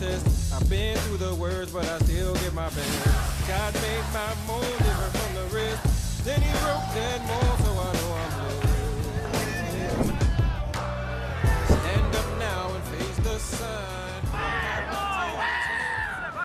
I've been through the worst, but I still get my best. God made my most.